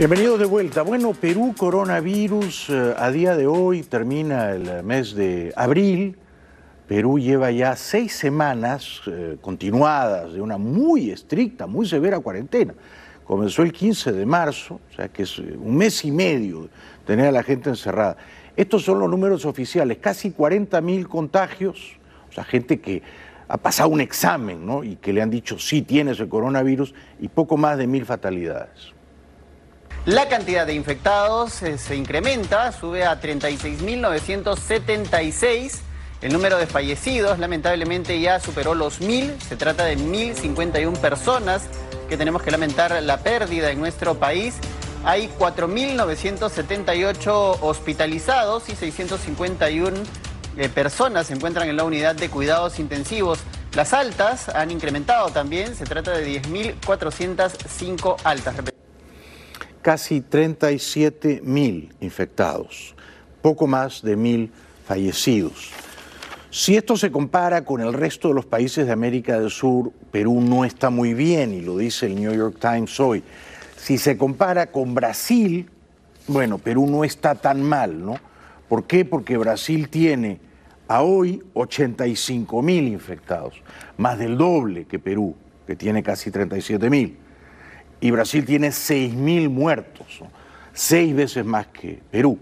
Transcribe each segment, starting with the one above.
Bienvenidos de vuelta. Bueno, Perú coronavirus eh, a día de hoy termina el mes de abril. Perú lleva ya seis semanas eh, continuadas de una muy estricta, muy severa cuarentena. Comenzó el 15 de marzo, o sea que es eh, un mes y medio tener a la gente encerrada. Estos son los números oficiales, casi 40 mil contagios, o sea, gente que ha pasado un examen ¿no? y que le han dicho sí tienes el coronavirus y poco más de mil fatalidades. La cantidad de infectados eh, se incrementa, sube a 36.976. El número de fallecidos lamentablemente ya superó los 1.000. Se trata de 1.051 personas que tenemos que lamentar la pérdida en nuestro país. Hay 4.978 hospitalizados y 651 eh, personas se encuentran en la unidad de cuidados intensivos. Las altas han incrementado también, se trata de 10.405 altas casi 37 mil infectados, poco más de mil fallecidos. Si esto se compara con el resto de los países de América del Sur, Perú no está muy bien, y lo dice el New York Times hoy. Si se compara con Brasil, bueno, Perú no está tan mal, ¿no? ¿Por qué? Porque Brasil tiene a hoy 85 mil infectados, más del doble que Perú, que tiene casi 37 mil y Brasil tiene 6.000 muertos, seis veces más que Perú.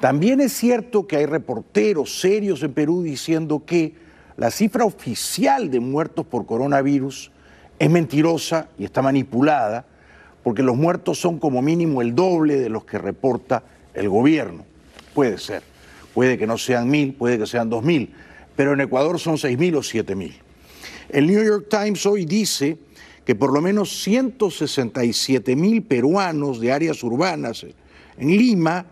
También es cierto que hay reporteros serios en Perú diciendo que la cifra oficial de muertos por coronavirus es mentirosa y está manipulada, porque los muertos son como mínimo el doble de los que reporta el gobierno. Puede ser, puede que no sean mil, puede que sean dos mil, pero en Ecuador son seis mil o siete mil. El New York Times hoy dice que por lo menos 167 mil peruanos de áreas urbanas en Lima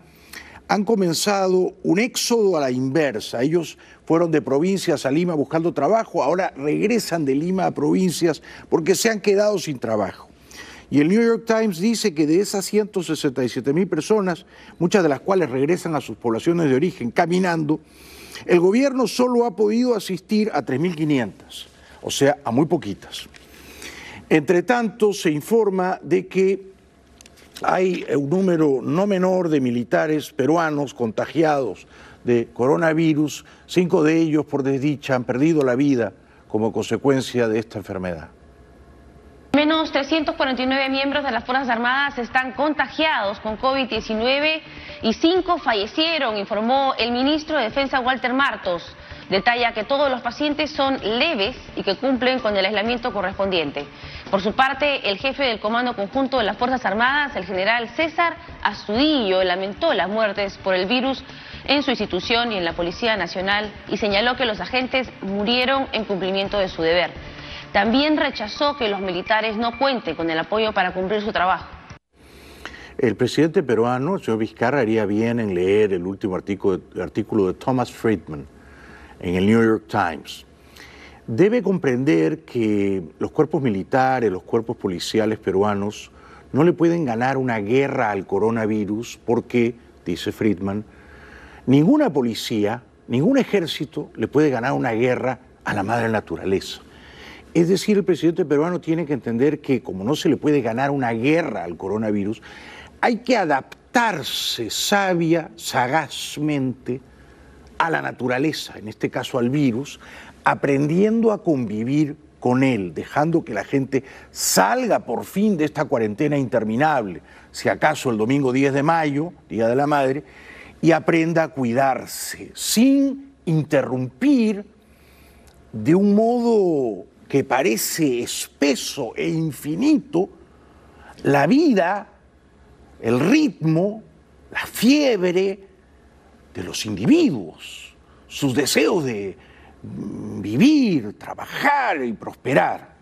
han comenzado un éxodo a la inversa. Ellos fueron de provincias a Lima buscando trabajo, ahora regresan de Lima a provincias porque se han quedado sin trabajo. Y el New York Times dice que de esas 167 mil personas, muchas de las cuales regresan a sus poblaciones de origen caminando, el gobierno solo ha podido asistir a 3.500, o sea, a muy poquitas. Entre tanto, se informa de que hay un número no menor de militares peruanos contagiados de coronavirus, cinco de ellos, por desdicha, han perdido la vida como consecuencia de esta enfermedad. Menos 349 miembros de las Fuerzas Armadas están contagiados con COVID-19 y cinco fallecieron, informó el ministro de Defensa Walter Martos. Detalla que todos los pacientes son leves y que cumplen con el aislamiento correspondiente. Por su parte, el jefe del Comando Conjunto de las Fuerzas Armadas, el general César Astudillo, lamentó las muertes por el virus en su institución y en la Policía Nacional y señaló que los agentes murieron en cumplimiento de su deber. También rechazó que los militares no cuenten con el apoyo para cumplir su trabajo. El presidente peruano, señor Vizcarra, haría bien en leer el último artículo de Thomas Friedman en el New York Times, debe comprender que los cuerpos militares, los cuerpos policiales peruanos no le pueden ganar una guerra al coronavirus porque, dice Friedman, ninguna policía, ningún ejército le puede ganar una guerra a la madre naturaleza. Es decir, el presidente peruano tiene que entender que como no se le puede ganar una guerra al coronavirus, hay que adaptarse sabia, sagazmente, a la naturaleza, en este caso al virus, aprendiendo a convivir con él, dejando que la gente salga por fin de esta cuarentena interminable, si acaso el domingo 10 de mayo, Día de la Madre, y aprenda a cuidarse sin interrumpir de un modo que parece espeso e infinito la vida, el ritmo, la fiebre, de los individuos, sus deseos de vivir, trabajar y prosperar.